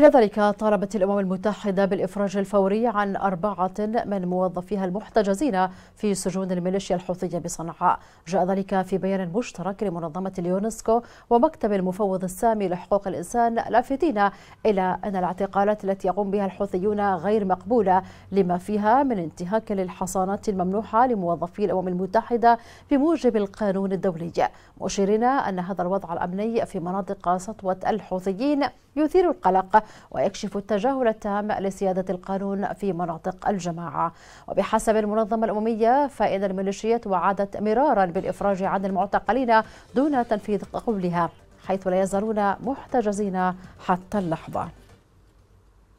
إلى ذلك طالبت الأمم المتحدة بالإفراج الفوري عن أربعة من موظفيها المحتجزين في سجون الميليشيا الحوثية بصنعاء. جاء ذلك في بيان مشترك لمنظمة اليونسكو ومكتب المفوض السامي لحقوق الإنسان لافتين إلى أن الاعتقالات التي يقوم بها الحوثيون غير مقبولة لما فيها من انتهاك للحصانات الممنوحة لموظفي الأمم المتحدة بموجب القانون الدولي. مشيرين أن هذا الوضع الأمني في مناطق سطوة الحوثيين يثير القلق ويكشف التجاهل التام لسيادة القانون في مناطق الجماعة. وبحسب المنظمة الأممية فإن الميليشيات وعدت مرارا بالإفراج عن المعتقلين دون تنفيذ قولها حيث لا يزالون محتجزين حتى اللحظة.